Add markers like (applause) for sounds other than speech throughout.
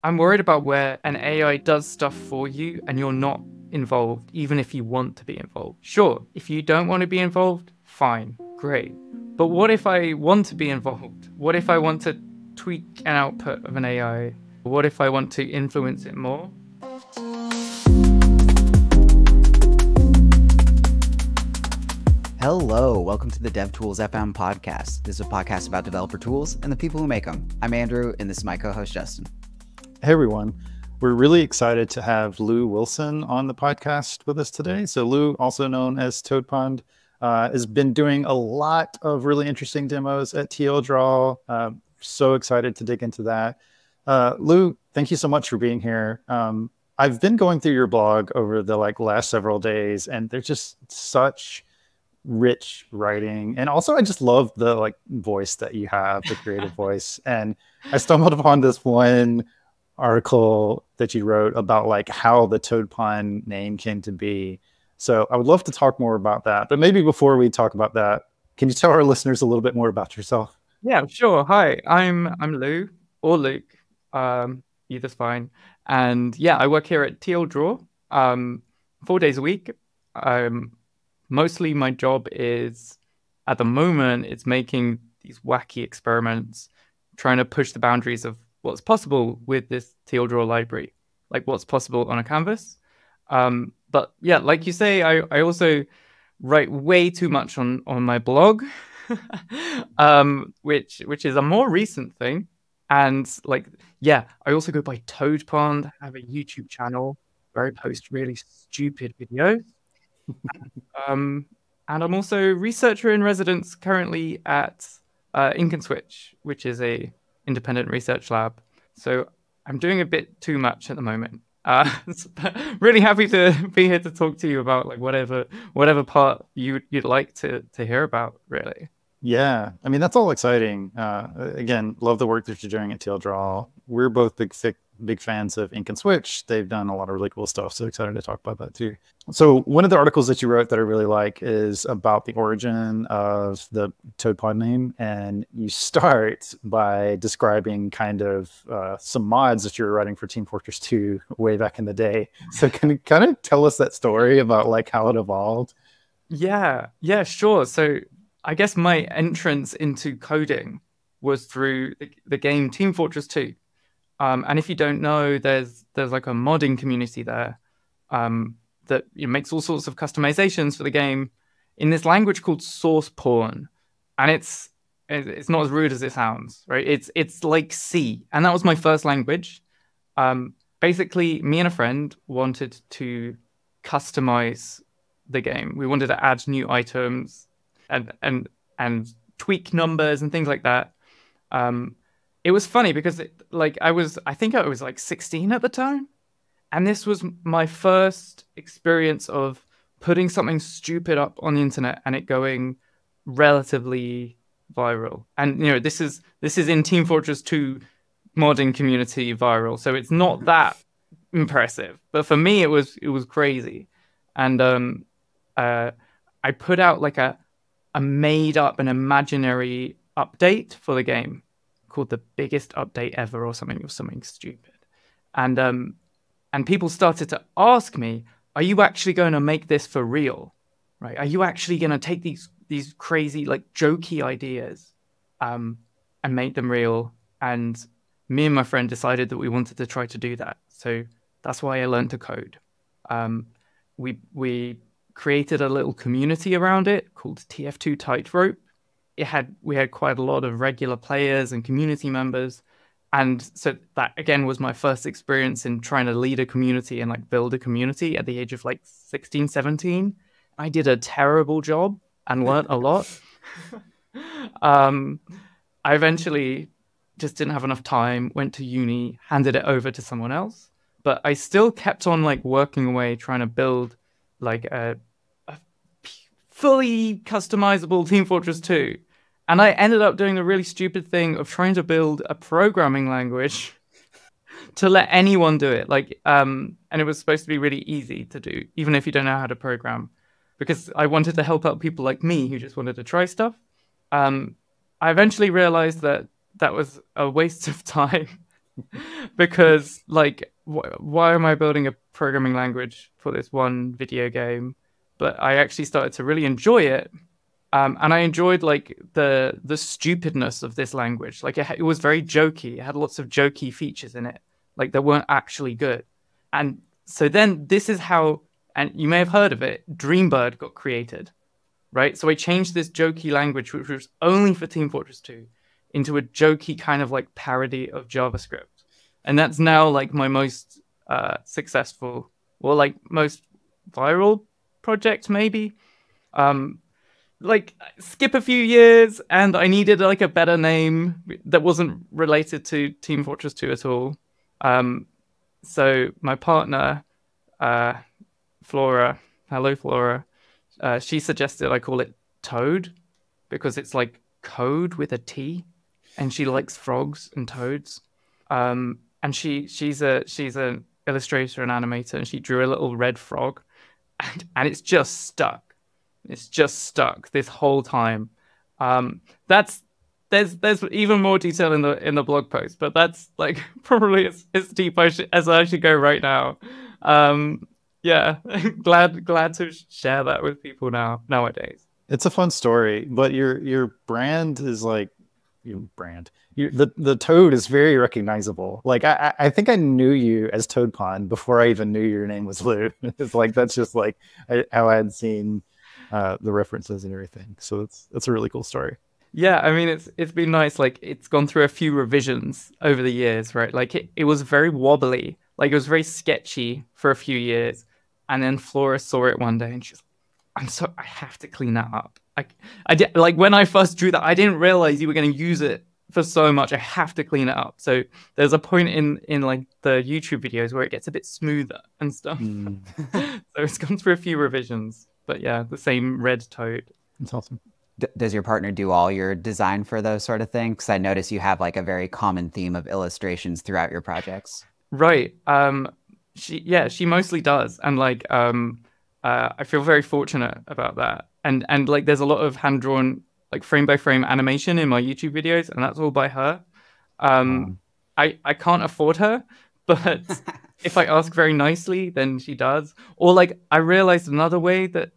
I'm worried about where an AI does stuff for you and you're not involved, even if you want to be involved. Sure, if you don't want to be involved, fine, great. But what if I want to be involved? What if I want to tweak an output of an AI? What if I want to influence it more? Hello, welcome to the DevTools FM podcast. This is a podcast about developer tools and the people who make them. I'm Andrew, and this is my co host, Justin. Hey everyone. We're really excited to have Lu Wilson on the podcast with us today. So, Lu, also known as TodePond, uh, has been doing a lot of really interesting demos at TLDraw. Uh, so excited to dig into that. Uh, Lu, thank you so much for being here. Um, I've been going through your blog over the like last several days, and there's just such rich writing and also i just love the like voice that you have the creative (laughs) voice and i stumbled upon this one article that you wrote about like how the TodePond name came to be. So I would love to talk more about that. But maybe before we talk about that, can you tell our listeners a little bit more about yourself? Yeah, sure. Hi, I'm I'm Lu or Luke. Um, either's fine. And yeah, I work here at TLDraw um, four days a week. Um, mostly my job is at the moment it's making these wacky experiments, trying to push the boundaries of what's possible with this TLDraw library, like what's possible on a canvas. Um, but yeah, like you say, I, I also write way too much on, on my blog, (laughs) um, which which is a more recent thing. And like, yeah, I also go by TodePond, have a YouTube channel where I post really stupid videos. (laughs) um, and I'm also researcher in residence currently at uh, Ink and Switch, which is a independent research lab. So I'm doing a bit too much at the moment. Uh, (laughs) really happy to be here to talk to you about like whatever whatever part you you'd like to to hear about. Really. Yeah, I mean that's all exciting. Uh, again, love the work that you're doing at TLDraw. We're both big big fans of Ink and Switch. They've done a lot of really cool stuff. So excited to talk about that too. So one of the articles that you wrote that I really like is about the origin of the TodePond name, and you start by describing kind of uh, some mods that you were writing for Team Fortress 2 way back in the day. So can you kind of tell us that story about like how it evolved? Yeah, yeah, sure. So I guess my entrance into coding was through the, the game Team Fortress 2. Um, and if you don't know, there's there's like a modding community there um, that you know, makes all sorts of customizations for the game in this language called SourcePawn, and it's it's not as rude as it sounds, right? It's it's like C, and that was my first language. Um, basically, me and a friend wanted to customize the game. We wanted to add new items and and and tweak numbers and things like that. Um, it was funny because it, like I was I think I was like 16 at the time and this was my first experience of putting something stupid up on the internet and it going relatively viral. And you know, this is this is in Team Fortress 2 modding community viral. So it's not that impressive. But for me it was it was crazy. And um uh I put out like a a made up an imaginary update for the game called the biggest update ever or something or something stupid. And um and people started to ask me, are you actually going to make this for real? Right? Are you actually going to take these these crazy like jokey ideas um and make them real? And me and my friend decided that we wanted to try to do that. So that's why I learned to code. Um, we we created a little community around it called TF2 Tightrope, it had we had quite a lot of regular players and community members. And so that again was my first experience in trying to lead a community and like build a community at the age of like 16 17 i did a terrible job and learned a lot. (laughs) Um, i eventually just didn't have enough time went to uni handed it over to someone else. But i still kept on like working away trying to build like a, a fully customizable team fortress 2 and I ended up doing the really stupid thing of trying to build a programming language to let anyone do it. Like, um, and it was supposed to be really easy to do, even if you don't know how to program, because I wanted to help out people like me who just wanted to try stuff. Um, I eventually realized that that was a waste of time (laughs) because like wh- why am I building a programming language for this one video game? But I actually started to really enjoy it. Um, and I enjoyed like the the stupidness of this language. Like it, it was very jokey. It had lots of jokey features in it, like that weren't actually good. And so then this is how, and you may have heard of it, DreamBerd got created, right? So I changed this jokey language, which was only for Team Fortress 2, into a jokey kind of like parody of JavaScript. And that's now like my most uh, successful or like most viral project, maybe. Um, like skip a few years and I needed like a better name that wasn't related to Team Fortress 2 at all. Um, so my partner, uh, Flora, hello Flora, uh, she suggested I call it Tode because it's like code with a T, and she likes frogs and toads. Um, and she she's a she's an illustrator and animator, and she drew a little red frog, (laughs) and, and it's just stuck. It's just stuck this whole time. Um, that's there's there's even more detail in the in the blog post, but that's like (laughs) probably as, as deep I should, as I should go right now. Um, yeah, (laughs) glad glad to share that with people now nowadays. It's a fun story, but your your brand is like your brand. You, the the toad is very recognizable. Like I I think I knew you as TodePond before I even knew your name was Lu. (laughs) it's like that's just like how I had seen uh, the references and everything. So it's it's a really cool story. Yeah, I mean it's it's been nice. Like it's gone through a few revisions over the years, right? Like it, it was very wobbly, like it was very sketchy for a few years, and then Flora saw it one day and she's, I'm so I have to clean that up. Like I did, like when I first drew that, I didn't realize you were going to use it for so much. I have to clean it up. So there's a point in in like the YouTube videos where it gets a bit smoother and stuff. Mm. (laughs) so it's gone through a few revisions, but yeah, the same red tote. It's awesome does your partner do all your design for those sort of things? Because I notice you have like a very common theme of illustrations throughout your projects. Right. Um, she yeah, she mostly does, and like um, uh, I feel very fortunate about that. And and like there's a lot of hand drawn like frame by frame animation in my YouTube videos, and that's all by her. Um, I I can't afford her, (laughs) but (laughs) if I ask very nicely, then she does. Or like I realized another way that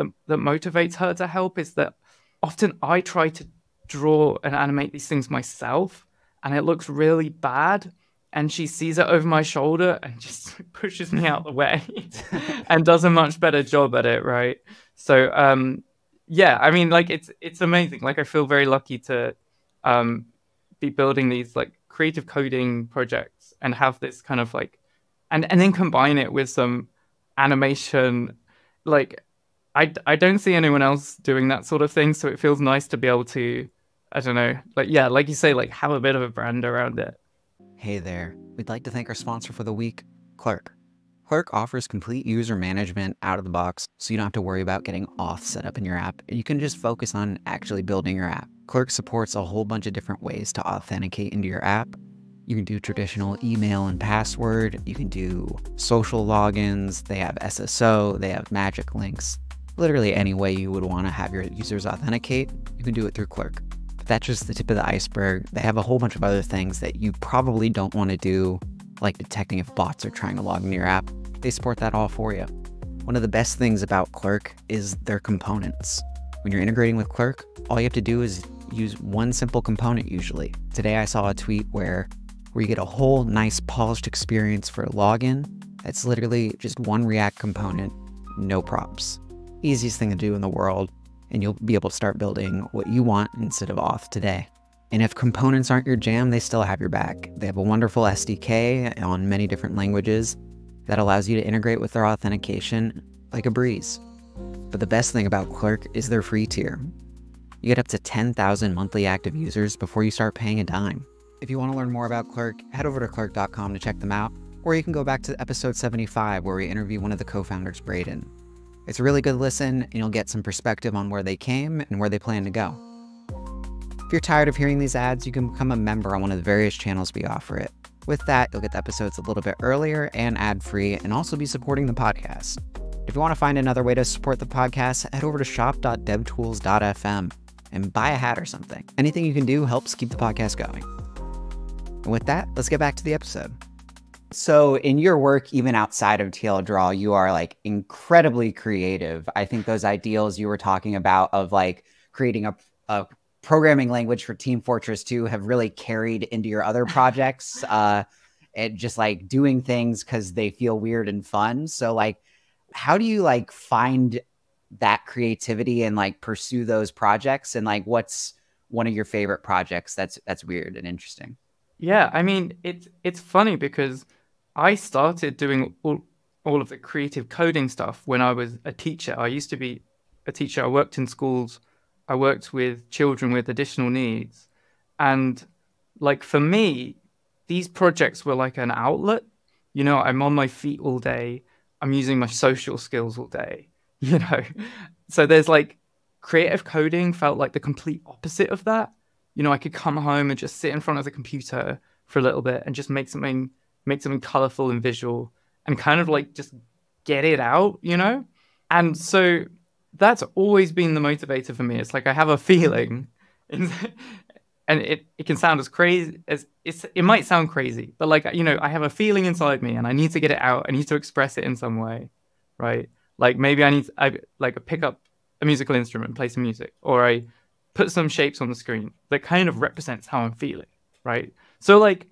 that that, motivates her to help is that often I try to draw and animate these things myself, and it looks really bad. And she sees it over my shoulder and (laughs) just pushes me out the way (laughs) and does a much better job at it, right? So, um, yeah, I mean, like it's it's amazing. Like I feel very lucky to um, be building these like creative coding projects and have this kind of like, and and then combine it with some animation, like I, I don't see anyone else doing that sort of thing. So it feels nice to be able to, I don't know, like, yeah, like you say, like have a bit of a brand around it. Hey there. We'd like to thank our sponsor for the week, Clerk. Clerk offers complete user management out of the box, so you don't have to worry about getting auth set up in your app, you can just focus on actually building your app. Clerk supports a whole bunch of different ways to authenticate into your app. You can do traditional email and password, you can do social logins, they have SSO, they have magic links literally any way you would want to have your users authenticate, you can do it through Clerk. But that's just the tip of the iceberg. They have a whole bunch of other things that you probably don't want to do, like detecting if bots are trying to log into your app. They support that all for you. One of the best things about Clerk is their components. When you're integrating with Clerk, all you have to do is use one simple component usually. Today I saw a tweet where where you get a whole nice polished experience for login. That's literally just one React component, no props easiest thing to do in the world, and you'll be able to start building what you want instead of auth today. And if components aren't your jam, they still have your back. They have a wonderful SDK on many different languages that allows you to integrate with their authentication like a breeze. But the best thing about Clerk is their free tier. You get up to 10,000 monthly active users before you start paying a dime. If you want to learn more about Clerk, head over to clerk.com to check them out, or you can go back to episode 75 where we interview one of the co-founders, Braden. It's a really good listen, and you'll get some perspective on where they came and where they plan to go. If you're tired of hearing these ads, you can become a member on one of the various channels we offer it. With that, you'll get the episodes a little bit earlier and ad free, and also be supporting the podcast. If you want to find another way to support the podcast, head over to shop.devtools.fm and buy a hat or something. Anything you can do helps keep the podcast going. And with that, let's get back to the episode. So, in your work, even outside of TLDraw, you are like incredibly creative. I think those ideals you were talking about of like creating a, a programming language for Team Fortress 2 have really carried into your other projects. (laughs) Uh, and just like doing things because they feel weird and fun. So, like, how do you like find that creativity and like pursue those projects? And like, what's one of your favorite projects that's that's weird and interesting? Yeah, I mean, it's it's funny because I started doing all, all of the creative coding stuff when I was a teacher. I used to be a teacher. I worked in schools. I worked with children with additional needs. And like for me, these projects were like an outlet. You know, I'm on my feet all day. I'm using my social skills all day, (laughs) you know. So there's like creative coding felt like the complete opposite of that. You know, I could come home and just sit in front of the computer for a little bit and just make something make something colorful and visual and kind of like just get it out, you know? And so that's always been the motivator for me. It's like I have a feeling and it, it can sound as crazy as it's it might sound crazy, but like you know, I have a feeling inside me and I need to get it out. I need to express it in some way. Right. Like maybe I need to, I like pick up a musical instrument, play some music, or I put some shapes on the screen that kind of represents how I'm feeling. Right. So like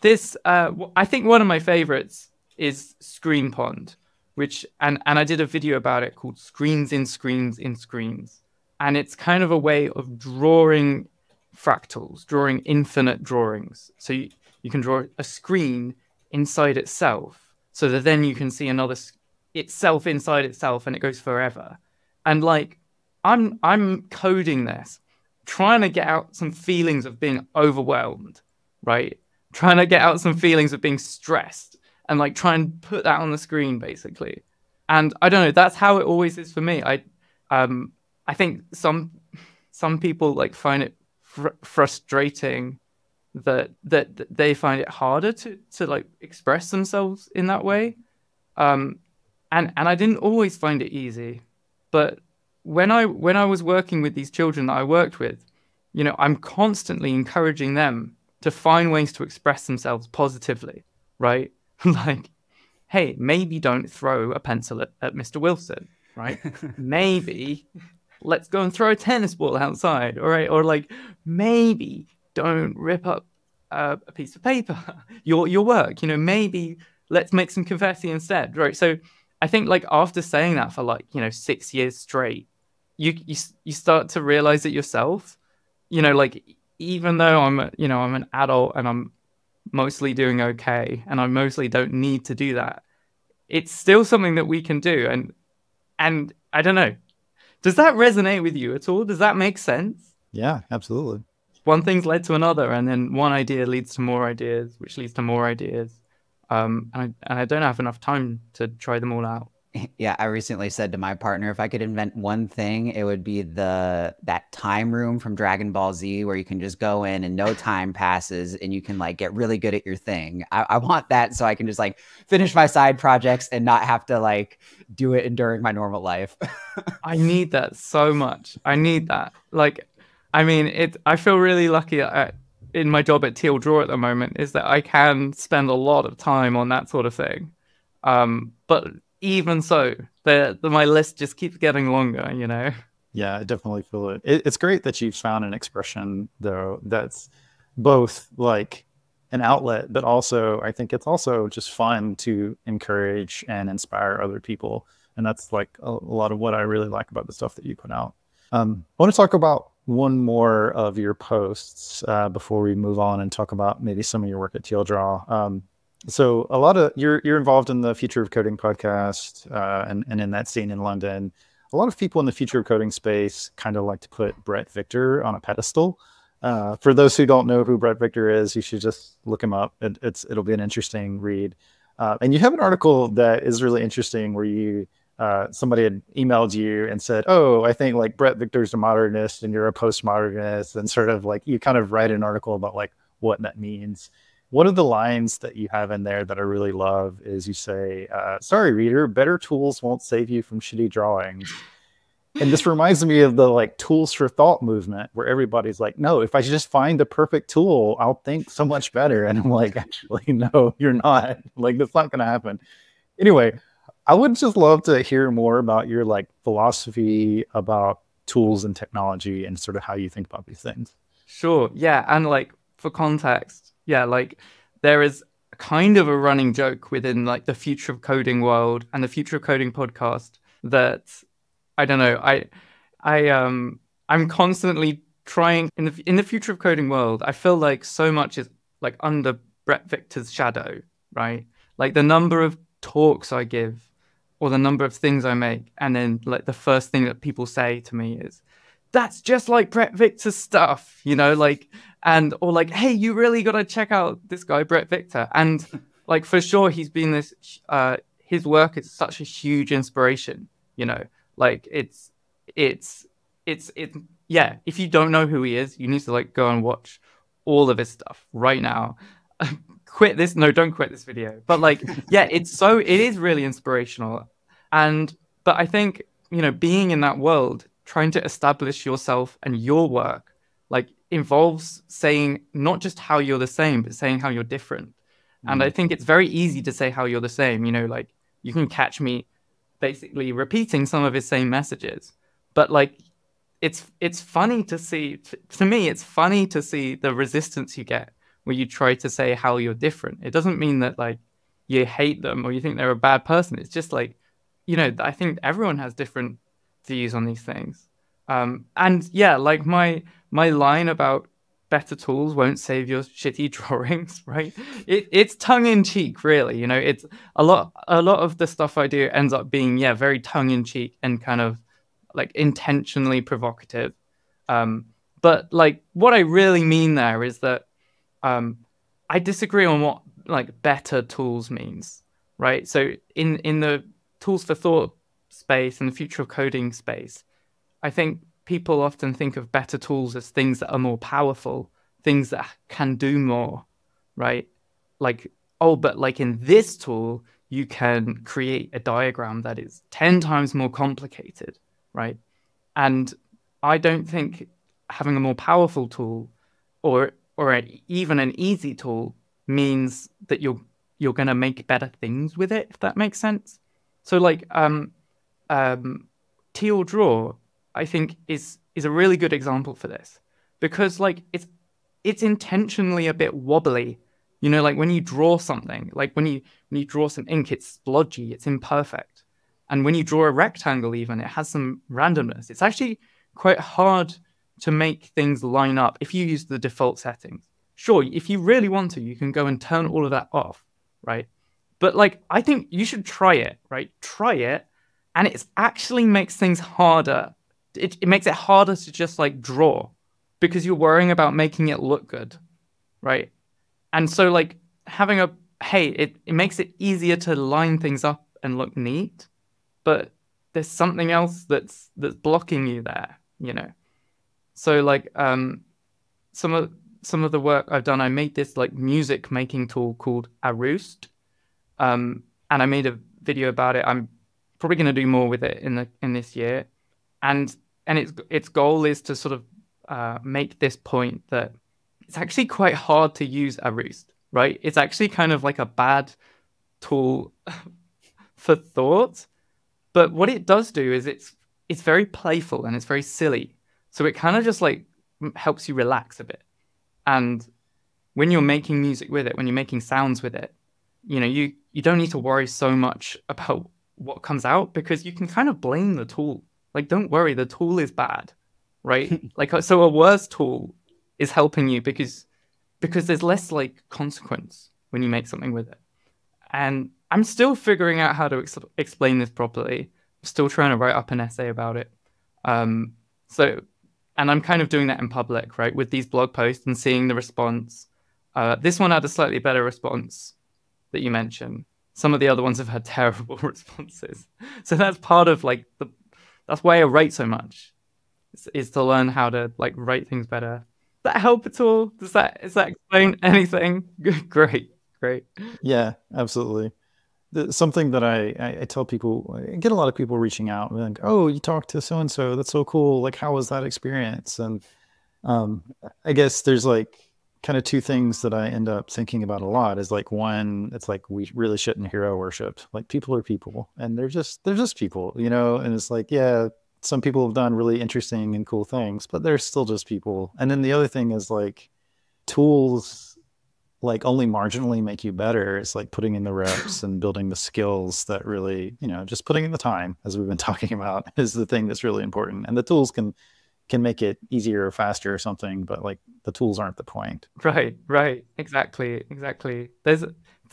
this uh, I think one of my favorites is ScreenPond, which and and I did a video about it called Screens in Screens in Screens. And it's kind of a way of drawing fractals, drawing infinite drawings. So you, you can draw a screen inside itself so that then you can see another itself inside itself and it goes forever. And like I'm I'm coding this, trying to get out some feelings of being overwhelmed, right? Trying to get out some feelings of being stressed and like try and put that on the screen basically. And I don't know, that's how it always is for me. I um I think some some people like find it fr- frustrating that, that that they find it harder to to like express themselves in that way. Um and and I didn't always find it easy. But when I when I was working with these children that I worked with, you know, I'm constantly encouraging them to find ways to express themselves positively, right? (laughs) like, hey, maybe don't throw a pencil at, at Mr. Wilson, right? (laughs) maybe let's go and throw a tennis ball outside, all right? Or like, maybe don't rip up a piece of paper, (laughs) your your work. You know, maybe let's make some confetti instead, right? So I think like after saying that for like you know six years straight, you you you start to realize it yourself. You know, like even though I'm, you know, I'm an adult and I'm mostly doing okay, and I mostly don't need to do that, it's still something that we can do. And and I don't know, does that resonate with you at all? Does that make sense? Yeah, absolutely. One thing's led to another, and then one idea leads to more ideas, which leads to more ideas. Um, and I, and I don't have enough time to try them all out. (laughs) Yeah, I recently said to my partner, if I could invent one thing, it would be the that time room from Dragon Ball Z where you can just go in and no time passes and you can like get really good at your thing. I, I want that so I can just like finish my side projects and not have to like do it during my normal life. (laughs) I need that so much. I need that. Like, I mean, it. I feel really lucky at, in my job at TLDraw at the moment is that I can spend a lot of time on that sort of thing. Um, but even so, the, the my list just keeps getting longer. You know. Yeah, I definitely feel it. it. It's great that you've found an expression though that's both like an outlet, but also I think it's also just fun to encourage and inspire other people. And that's like a, a lot of what I really like about the stuff that you put out. Um, I want to talk about one more of your posts uh, before we move on and talk about maybe some of your work at TLDraw. Um, so a lot of you're you're involved in the Future of Coding podcast uh, and and in that scene in London. A lot of people in the future of coding space kind of like to put Bret Victor on a pedestal. Uh, for those who don't know who Bret Victor is, you should just look him up. It, it's it'll be an interesting read. Uh, and you have an article that is really interesting where you uh, somebody had emailed you and said, "Oh, I think like Bret Victor's a modernist and you're a postmodernist," and sort of like you kind of write an article about like what that means one of the lines that you have in there that I really love is you say, uh, "Sorry, reader, better tools won't save you from shitty drawings." and this (laughs) reminds me of the like tools for thought movement where everybody's like no if i just find the perfect tool i'll think so much better. And i'm like actually (laughs) no you're not. Like that's not going to happen. Anyway i would just love to hear more about your like philosophy about tools and technology and sort of how you think about these things. Sure. Yeah and like for context yeah like there is kind of a running joke within like the future of coding world and the future of coding podcast that I don't know. I I um I'm constantly trying in the in the future of coding world. I feel like so much is like under Bret Victor's shadow, right? Like the number of talks I give or the number of things I make, and then like the first thing that people say to me is, "That's just like Bret Victor's stuff," you know, like and or like, "Hey, you really got to check out this guy Bret Victor," and like for sure he's been this. Uh, his work is such a huge inspiration, you know. Like it's it's it's it yeah, if you don't know who he is, you need to like go and watch all of his stuff right now. (laughs) quit this no, don't quit this video. But like yeah, it's so it is really inspirational. And but I think, you know, being in that world, trying to establish yourself and your work like involves saying not just how you're the same, but saying how you're different. Mm. And I think it's very easy to say how you're the same. You know, like you can catch me basically repeating some of his same messages. But like it's it's funny to see to me it's funny to see the resistance you get when you try to say how you're different. It doesn't mean that like you hate them or you think they're a bad person. It's just like you know, I think everyone has different views on these things. Um, and yeah, like my my line about better tools won't save your shitty (laughs) drawings, right? It, it's tongue in cheek, really. You know, it's a lot. A lot of the stuff I do ends up being, yeah, very tongue in cheek and kind of like intentionally provocative. Um, but like, what I really mean there is that um, I disagree on what like better tools means, right? So in in the tools for thought space and the future of coding space, I think people often think of better tools as things that are more powerful, things that can do more, right? Like, oh, but like in this tool, you can create a diagram that is 10 times more complicated, right? And I don't think having a more powerful tool or or even an easy tool means that you're you're going to make better things with it if that makes sense. So like um um TLDraw I think is is a really good example for this because like it's it's intentionally a bit wobbly. You know, like when you draw something, like when you when you draw some ink, it's splodgy, it's imperfect. And when you draw a rectangle, even it has some randomness. It's actually quite hard to make things line up if you use the default settings. Sure, if you really want to, you can go and turn all of that off, right? But like, I think you should try it, right? Try it, and it actually makes things harder it, it makes it harder to just like draw because you're worrying about making it look good, right? And so like having a hey, it, it makes it easier to line things up and look neat, but there's something else that's that's blocking you there, you know. So like um some of some of the work I've done, I made this like music making tool called Arroost. Um and I made a video about it. I'm probably gonna do more with it in the in this year. And and its its goal is to sort of uh, make this point that it's actually quite hard to use Arroost, right? It's actually kind of like a bad tool (laughs) for thought, but what it does do is it's it's very playful and it's very silly, so it kind of just like helps you relax a bit, and when you're making music with it, when you're making sounds with it, you know you you don't need to worry so much about what comes out because you can kind of blame the tool like, don't worry, the tool is bad, right? (laughs) like, so a worse tool is helping you because because there's less like consequence when you make something with it. And I'm still figuring out how to ex- explain this properly. I'm still trying to write up an essay about it. Um, so, and I'm kind of doing that in public, right, with these blog posts and seeing the response. Uh, this one had a slightly better response that you mentioned. Some of the other ones have had terrible (laughs) responses. So that's part of like the that's why I write so much. Is, is to learn how to like write things better. Does that help at all? Does that does that explain (laughs) anything? (laughs) great, great. Yeah, absolutely. the, something that I, I, I tell people, I get a lot of people reaching out and like, oh, you talked to so and so. That's so cool. Like, how was that experience? And um, I guess there's like kind of two things that I end up thinking about a lot. Is like one, it's like we really shouldn't hero worship. Like people are people, and they're just they're just people, you know. And it's like, yeah, some people have done really interesting and cool things, but they're still just people. And then the other thing is like tools like only marginally make you better. It's like putting in the reps and building the skills that really, you know, just putting in the time, as we've been (laughs) talking about, is the thing that's really important. And the tools can can make it easier or faster or something, but like the tools aren't the point. Right, right, exactly, exactly. There's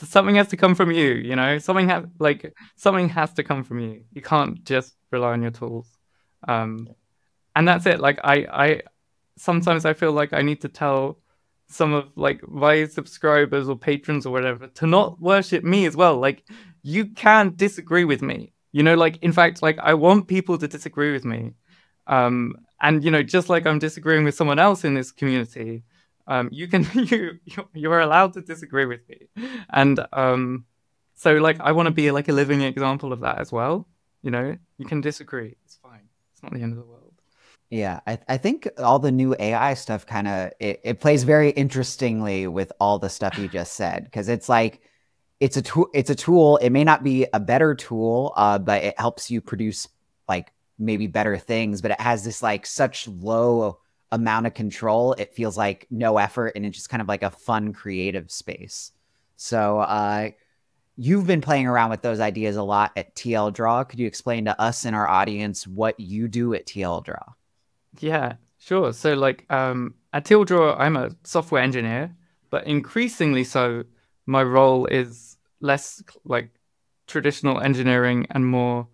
something has to come from you, you know. Something has like something has to come from you. You can't just rely on your tools. Um, and that's it. Like I, I sometimes I feel like I need to tell some of like my subscribers or patrons or whatever to not worship me as well. Like you can disagree with me. You know, like in fact, like I want people to disagree with me. Um, and you know, just like I'm disagreeing with someone else in this community, um, you can (laughs) you you are allowed to disagree with me. And um, so like I want to be like a living example of that as well. You know, you can disagree. It's fine. It's not the end of the world. Yeah, I, I think all the new AI stuff kind of it, it plays very interestingly with all the stuff you just said because it's like it's a tool it's a tool it may not be a better tool uh, but it helps you produce like maybe better things but it has this like such low amount of control it feels like no effort and it's just kind of like a fun creative space. So uh you've been playing around with those ideas a lot at TLDraw. Could you explain to us and our audience what you do at TLDraw? Yeah, sure. So like um, at TLDraw, I'm a software engineer, but increasingly so, my role is less like traditional engineering and more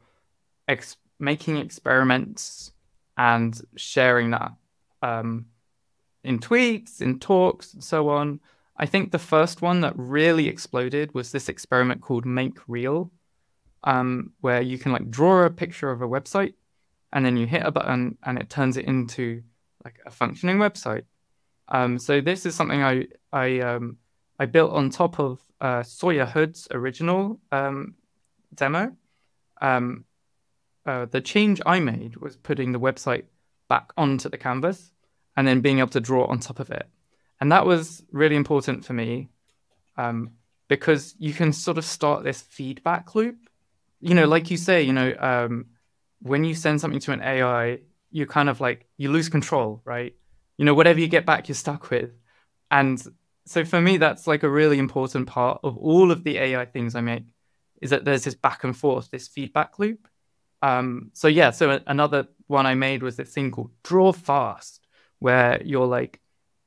ex- making experiments and sharing that um, in tweets, in talks, and so on. I think the first one that really exploded was this experiment called Make Real, um, where you can like draw a picture of a website and then you hit a button and it turns it into like a functioning website. Um, so this is something I I um, I built on top of uh, Sawyer Hood's original um, demo. Um, uh, the change I made was putting the website back onto the canvas and then being able to draw on top of it, and that was really important for me um, because you can sort of start this feedback loop. You know, like you say, you know, um, when you send something to an AI, you kind of like you lose control, right? You know, whatever you get back, you're stuck with. And so for me, that's like a really important part of all of the AI things I make is that there's this back and forth, this feedback loop. Um, so yeah, so another one I made was this thing called Draw Fast, where you're like,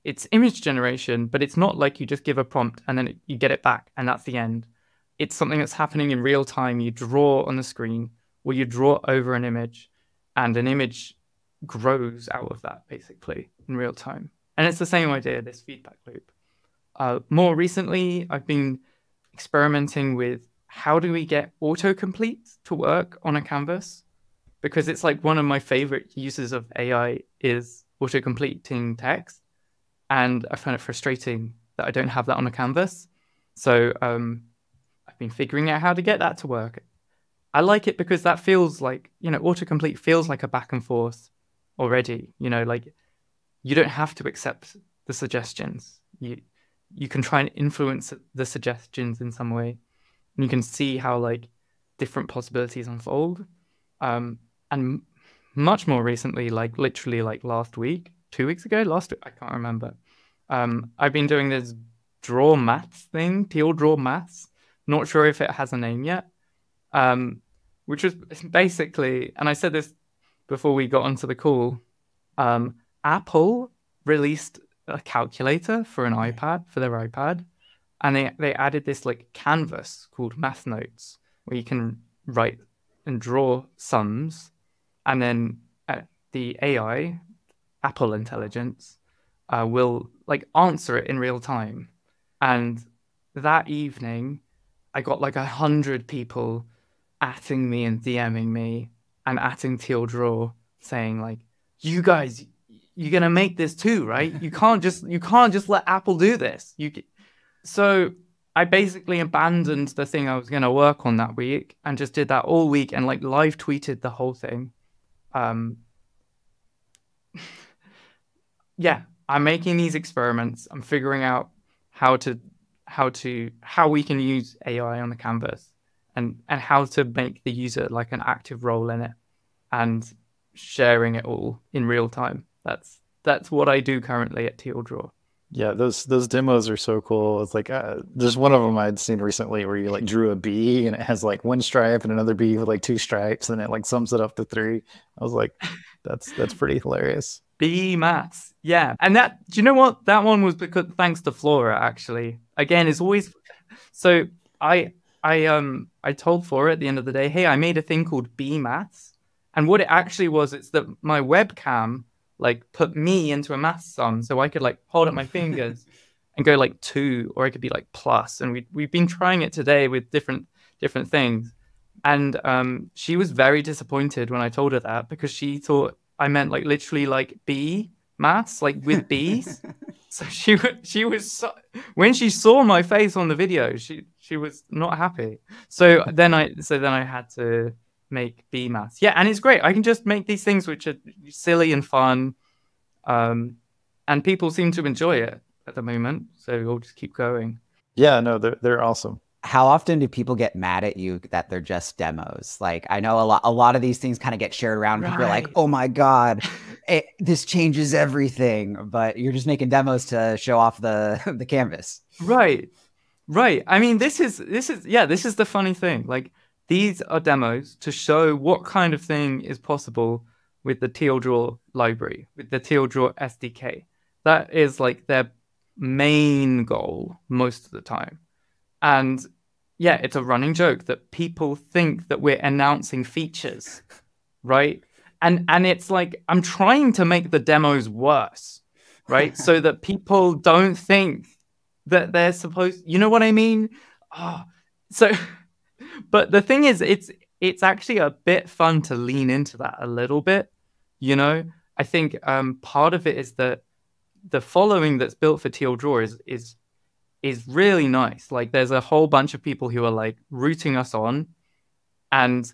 it's image generation, but it's not like you just give a prompt and then it, you get it back and that's the end. It's something that's happening in real time. You draw on the screen or you draw over an image and an image grows out of that basically in real time. And it's the same idea, this feedback loop. Uh, more recently, I've been experimenting with how do we get autocomplete to work on a canvas? Because it's like one of my favorite uses of AI is autocompleting text. And I find it frustrating that I don't have that on a canvas. So um, I've been figuring out how to get that to work. I like it because that feels like, you know, autocomplete feels like a back and forth already. You know, like you don't have to accept the suggestions. You you can try and influence the suggestions in some way. And you can see how like different possibilities unfold. Um, and much more recently, like literally like last week, two weeks ago, last week, I can't remember. Um, I've been doing this draw maths thing, TLDraw maths. Not sure if it has a name yet. Um, which was basically, and I said this before we got onto the call, um, Apple released a calculator for an iPad, for their iPad, and they, they added this like canvas called Math Notes, where you can write and draw sums, and then uh, the AI, Apple Intelligence, uh, will like answer it in real time. And that evening, I got like a hundred people atting me and DMing me and atting TLDraw saying like, you guys, you're gonna make this too, right? You can't just you can't just let Apple do this. You so I basically abandoned the thing I was going to work on that week and just did that all week and like live tweeted the whole thing. Um, (laughs) yeah, I'm making these experiments. I'm figuring out how to how to how we can use AI on the canvas and and how to make the user like an active role in it and sharing it all in real time. That's that's what I do currently at TLDraw. Yeah, those those demos are so cool. It's like uh, there's one of them I'd seen recently where you like drew a bee and it has like one stripe and another bee with like two stripes and it like sums it up to three. I was like, that's that's pretty hilarious. Bee maths, yeah, and that do you know what that one was because thanks to Flora actually. Again, it's always so I I um I told Flora at the end of the day, hey, I made a thing called Bee maths, and what it actually was, it's that my webcam like put me into a math sum so I could like hold up my fingers (laughs) and go like two or I could be like plus. And we we've been trying it today with different different things. And um she was very disappointed when I told her that because she thought I meant like literally like B maths like with (laughs) bees so she she was so, when she saw my face on the video she she was not happy. So then I so then I had to make Bee maths. Yeah, and it's great. I can just make these things which are silly and fun, um, and people seem to enjoy it at the moment. So we'll just keep going. Yeah, no, they're they're awesome. How often do people get mad at you that they're just demos? Like I know a lot a lot of these things kind of get shared around. Right. People are like, "Oh my god, (laughs) it, this changes everything," but you're just making demos to show off the (laughs) the canvas. Right. Right. I mean, this is this is yeah, this is the funny thing. Like these are demos to show what kind of thing is possible with the TLDraw library, with the TLDraw SDK. That is like their main goal most of the time. And yeah, it's a running joke that people think that we're announcing features, (laughs) right? And and it's like I'm trying to make the demos worse, right? (laughs) so that people don't think that they're supposed you know what I mean? Oh, so (laughs) but the thing is, it's it's actually a bit fun to lean into that a little bit. You know, I think um, part of it is that the following that's built for TLDraw is is is really nice. Like, there's a whole bunch of people who are like rooting us on, and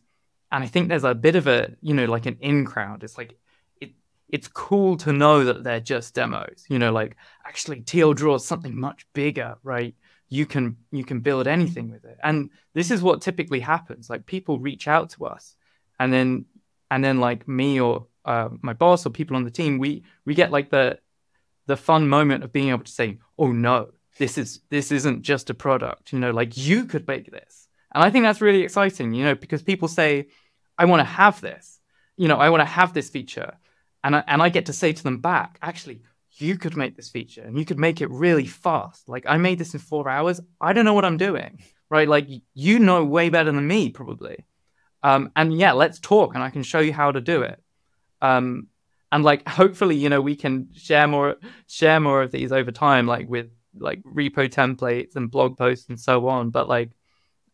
and I think there's a bit of a you know like an in crowd. It's like it it's cool to know that they're just demos. You know, like actually TLDraw is something much bigger, right? You can you can build anything with it. And this is what typically happens. Like people reach out to us and then and then like me or uh, my boss or people on the team we we get like the the fun moment of being able to say oh no this is this isn't just a product you know like you could make this. And i think that's really exciting you know because people say i want to have this you know i want to have this feature and I, and I get to say to them back actually you could make this feature and you could make it really fast. Like I made this in four hours. I don't know what I'm doing, right? Like you know way better than me probably. Um, and yeah, let's talk and I can show you how to do it. Um, and like hopefully, you know, we can share more share more of these over time, like with like repo templates and blog posts and so on. But like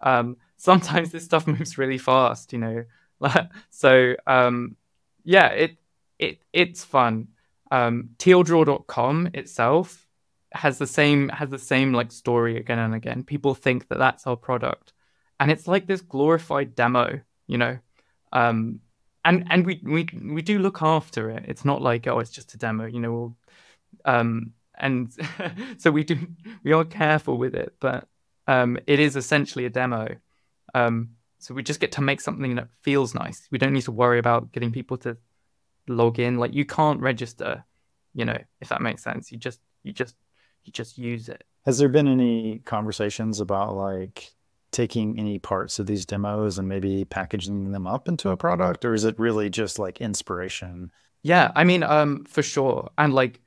um, (laughs) sometimes this stuff moves really fast, you know. (laughs) so um, yeah, it it it's fun um, tldraw.com itself has the same has the same like story again and again. People think that that's our product, and it's like this glorified demo, you know. Um, and and we we we do look after it. It's not like oh, it's just a demo, you know. We'll, um, and (laughs) so we do we are careful with it, but um, it is essentially a demo. Um, so we just get to make something that feels nice. We don't need to worry about getting people to log in. Like you can't register, you know, if that makes sense. You just you just you just use it. Has there been any conversations about like taking any parts of these demos and maybe packaging them up into a product or is it really just like inspiration? Yeah, I mean um for sure. And like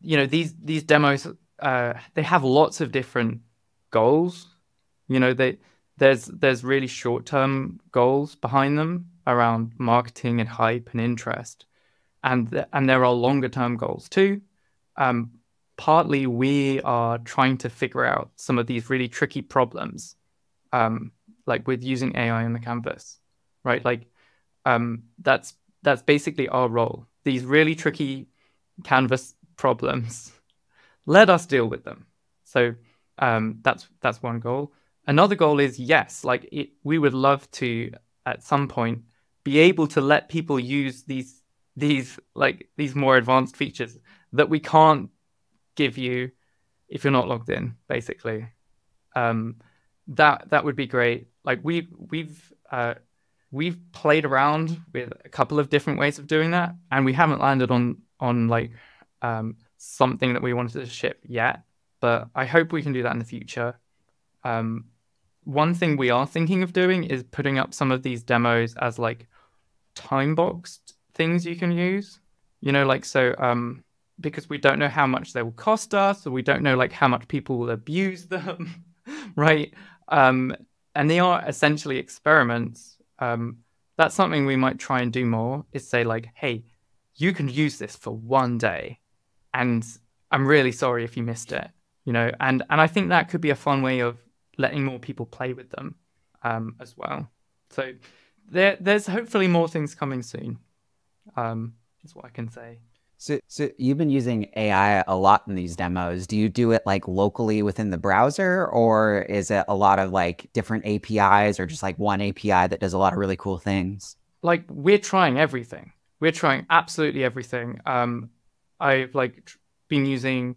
you know, these these demos uh they have lots of different goals. You know, they there's there's really short-term goals behind them around marketing and hype and interest and th- and there are longer term goals too. Um, partly, we are trying to figure out some of these really tricky problems, um, like with using AI on the canvas, right? Like um, that's that's basically our role. These really tricky canvas problems, (laughs) let us deal with them. So Um, that's that's one goal. Another goal is yes, like it, we would love to at some point be able to let people use these these like these more advanced features that we can't give you if you're not logged in, basically. Um, that that would be great. Like we we've uh, we've played around with a couple of different ways of doing that, and we haven't landed on on like um, something that we wanted to ship yet. But I hope we can do that in the future. Um, one thing we are thinking of doing is putting up some of these demos as like time boxed things you can use. You know, like so um, because we don't know how much they will cost us, or we don't know like how much people will abuse (laughs) them, right? Um, and they are essentially experiments. Um, that's something we might try and do more. Is say like, hey, you can use this for one day, and I'm really sorry if you missed it. You know, and and I think that could be a fun way of letting more people play with them um, as well. So there, there's hopefully more things coming soon. Um, is what I can say. So, so you've been using AI a lot in these demos. Do you do it like locally within the browser, or is it a lot of like different APIs, or just like one API that does a lot of really cool things? Like we're trying everything. We're trying absolutely everything. Um, I've like been using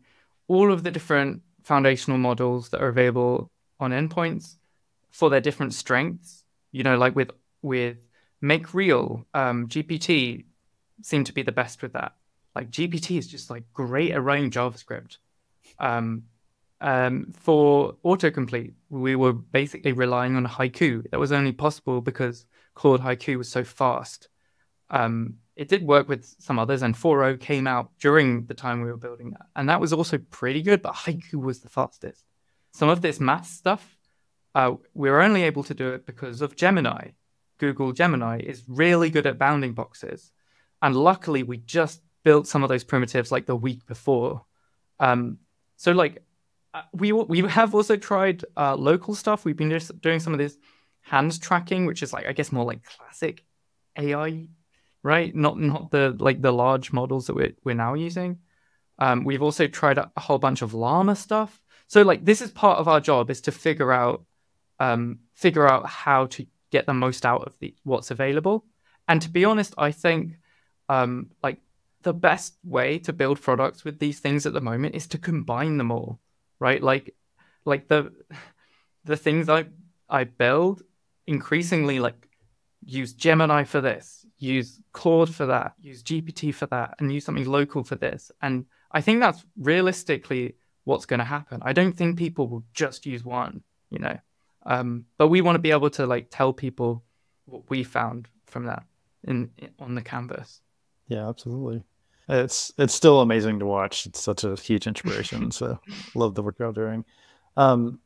all of the different foundational models that are available on endpoints for their different strengths. You know, like with with Make Real, um, GPT seem to be the best with that like GPT is just like great at writing JavaScript. Um, um, for autocomplete, we were basically relying on Haiku. That was only possible because Claude Haiku was so fast. Um, it did work with some others, and 4.0 came out during the time we were building that. And that was also pretty good, but Haiku was the fastest. Some of this math stuff, uh, we were only able to do it because of Gemini. Google Gemini is really good at bounding boxes. And luckily, we just built some of those primitives like the week before. Um, so like uh, we we have also tried uh, local stuff. We've been just doing some of this hand tracking, which is like I guess more like classic AI, right? Not not the like the large models that we're we're now using. Um, we've also tried a whole bunch of llama stuff. So like this is part of our job is to figure out um, figure out how to get the most out of the what's available. And to be honest, I think um, like the best way to build products with these things at the moment is to combine them all, right? Like, like the the things I I build increasingly like use Gemini for this, use Claude for that, use GPT for that, and use something local for this. And I think that's realistically what's going to happen. I don't think people will just use one, you know. Um, but we want to be able to like tell people what we found from that in, in on the canvas. Yeah, absolutely. It's it's still amazing to watch. It's such a huge inspiration. so (laughs) love the work you're doing. Um,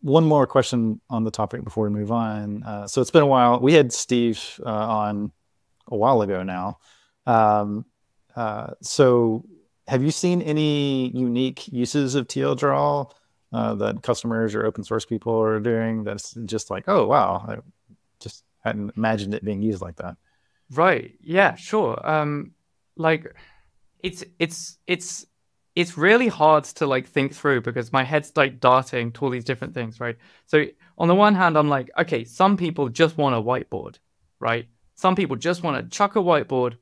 one more question on the topic before we move on. Uh, so it's been a while. We had Steve uh, on a while ago now. Um, uh, so have you seen any unique uses of TLDraw uh, that customers or open source people are doing? That's just like, oh wow, I just hadn't imagined it being used like that. Right. Yeah. Sure. Um, like it's it's it's it's really hard to like think through because my head's like darting to all these different things, right? So on the one hand, I'm like, okay, some people just want a whiteboard, right? Some people just want to chuck a whiteboard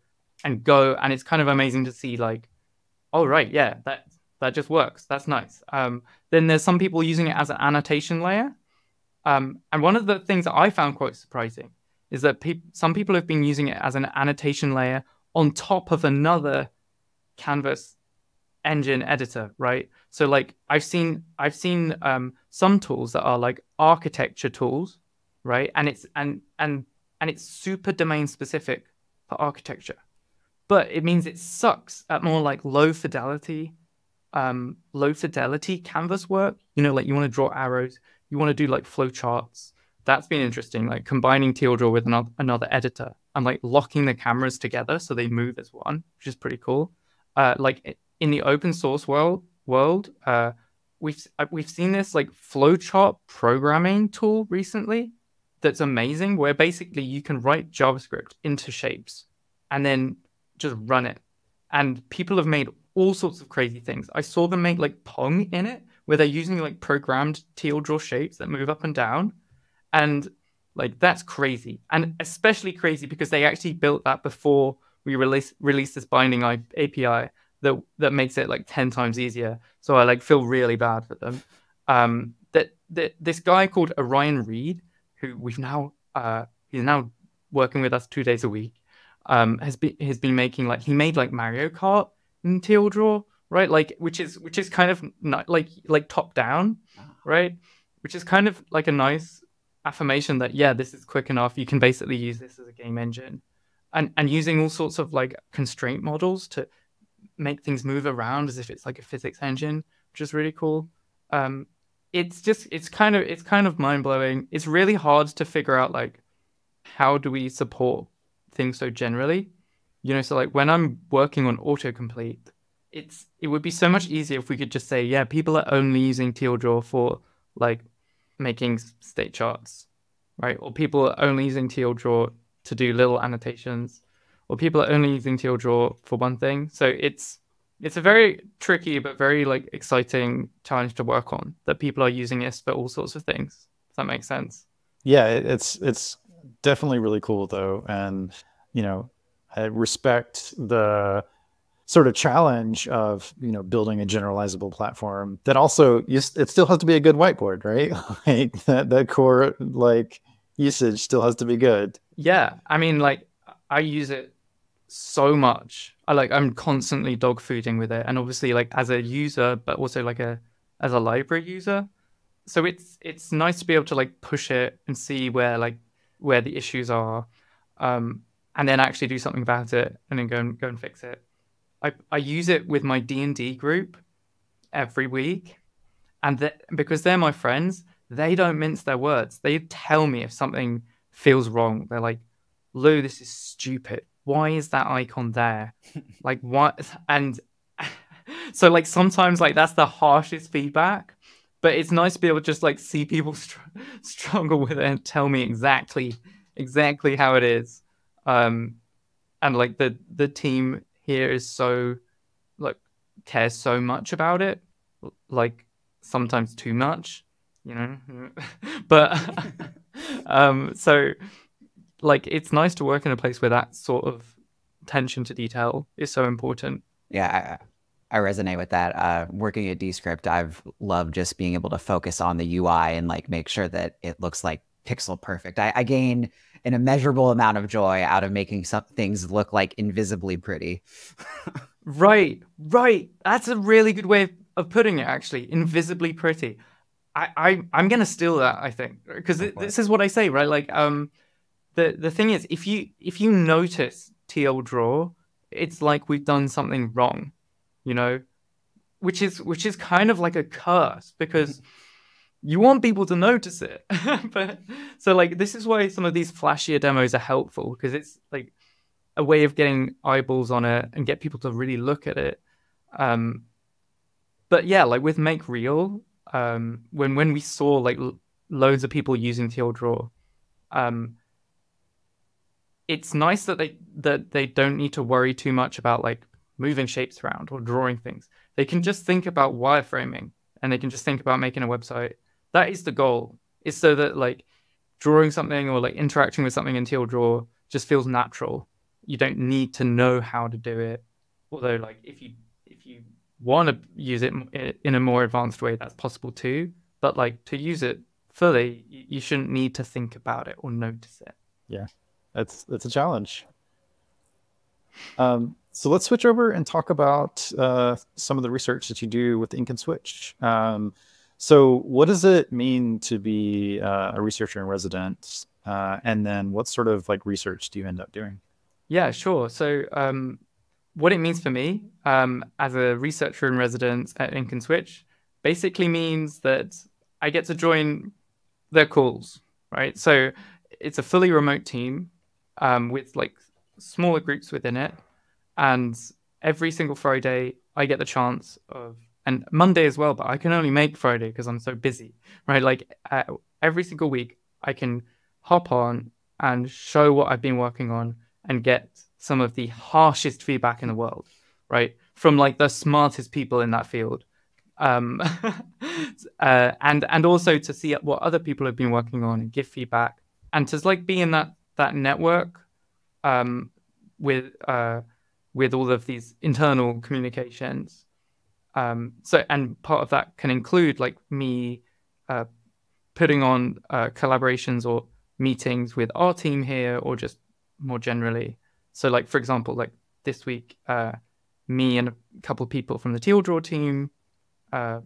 and go, and it's kind of amazing to see like, oh right, yeah, that that just works. That's nice. Um, then there's some people using it as an annotation layer, um, and one of the things that I found quite surprising is that pe- some people have been using it as an annotation layer on top of another canvas engine editor right? So like i've seen i've seen um, some tools that are like architecture tools right? And it's and and and it's super domain specific for architecture. But it means it sucks at more like low fidelity um low fidelity canvas work. You know like you want to draw arrows you want to do like flow charts that's been interesting like combining TLDraw with another, another editor and like locking the cameras together so they move as one which is pretty cool uh, like in the open source world world, uh, we've uh, we've seen this like flowchart programming tool recently that's amazing, where basically you can write JavaScript into shapes and then just run it. And people have made all sorts of crazy things. I saw them make like Pong in it, where they're using like programmed TLDraw shapes that move up and down. And like that's crazy. And especially crazy because they actually built that before we release release this binding API that that makes it like 10 times easier. So I like feel really bad for them. Um that, that this guy called Orion Reed, who we've now uh he's now working with us two days a week, um, has been has been making like he made like Mario Kart in TLDraw, right? Like which is which is kind of not, like like top down, ah. right? Which is kind of like a nice affirmation that yeah, this is quick enough. You can basically use this as a game engine, and and using all sorts of like constraint models to make things move around as if it's like a physics engine, which is really cool. Um, it's just it's kind of it's kind of mind blowing. It's really hard to figure out like how do we support things so generally. You know, so like when I'm working on autocomplete, it's it would be so much easier if we could just say, yeah, people are only using TLDraw for like making state charts, right? Or people are only using TLDraw to do little annotations, or people are only using TLDraw for one thing. So it's it's a very tricky but very like exciting challenge to work on that people are using this for all sorts of things. Does that make sense? Yeah, it's it's definitely really cool though, and you know, I respect the sort of challenge of you know building a generalizable platform that also you, it still has to be a good whiteboard right? (laughs) Like that, that core like usage still has to be good. Yeah. I mean like i use it so much. I like i'm constantly dog fooding with it. And obviously like as a user but also like a as a library user. So it's it's nice to be able to like push it and see where like where the issues are um and then actually do something about it and then go and go and fix it I, I use it with my D&D group every week. And because they're my friends, they don't mince their words. They tell me if something feels wrong. They're like, Lu, this is stupid. Why is that icon there? (laughs) like, what? And (laughs) so, like, sometimes, like, that's the harshest feedback. But it's nice to be able to just, like, see people (laughs) str- struggle with it and tell me exactly, exactly how it is. Um, and, like, the, the team here is so like cares so much about it like sometimes too much you know? (laughs) But (laughs) um so like it's nice to work in a place where that sort of attention to detail is so important. Yeah I, I resonate with that. Uh working at descript i've loved just being able to focus on the ui and like make sure that it looks like pixel perfect. I, I gain an immeasurable amount of joy out of making some things look like invisibly pretty. (laughs) right, right. That's a really good way of putting it. Actually, invisibly pretty. I, I I'm gonna steal that. I think because okay. this is what I say, right? Like, um, the the thing is, if you if you notice TLDraw, it's like we've done something wrong, you know, which is which is kind of like a curse because you want people to notice it. (laughs) (laughs) but so like this is why some of these flashier demos are helpful because it's like a way of getting eyeballs on it and get people to really look at it. Um, but yeah, like with Make Real, um, when when we saw like l- loads of people using TLDraw, um, it's nice that they that they don't need to worry too much about like moving shapes around or drawing things. They can just think about wireframing and they can just think about making a website that is the goal. Is so that like drawing something or like interacting with something in TLDraw just feels natural. You don't need to know how to do it. Although like if you if you want to use it in a more advanced way, that's possible too. But like to use it fully, you shouldn't need to think about it or notice it. Yeah, that's that's a challenge. Um, so let's switch over and talk about uh, some of the research that you do with Ink and Switch. Um, so, what does it mean to be uh, a researcher in residence? Uh, and then, what sort of like research do you end up doing? Yeah, sure. So, um, what it means for me um, as a researcher in residence at and Switch basically means that I get to join their calls, right? So, it's a fully remote team um, with like smaller groups within it, and every single Friday I get the chance of and Monday as well, but I can only make Friday because I'm so busy, right? Like uh, every single week, I can hop on and show what I've been working on and get some of the harshest feedback in the world, right? From like the smartest people in that field. um, (laughs) uh, and and also to see what other people have been working on and give feedback, and to like be in that that network um, with uh, with all of these internal communications. Um, so and part of that can include like me uh, putting on uh, collaborations or meetings with our team here, or just more generally. So like for example, like this week, uh, me and a couple of people from the TLDraw team uh,